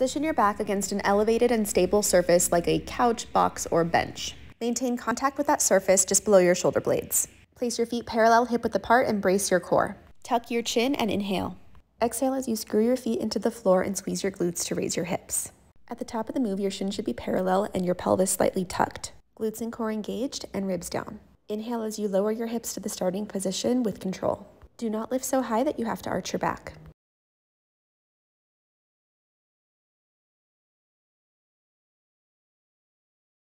Position your back against an elevated and stable surface like a couch, box, or bench. Maintain contact with that surface just below your shoulder blades. Place your feet parallel hip width apart and brace your core. Tuck your chin and inhale. Exhale as you screw your feet into the floor and squeeze your glutes to raise your hips. At the top of the move, your shin should be parallel and your pelvis slightly tucked. Glutes and core engaged and ribs down. Inhale as you lower your hips to the starting position with control. Do not lift so high that you have to arch your back.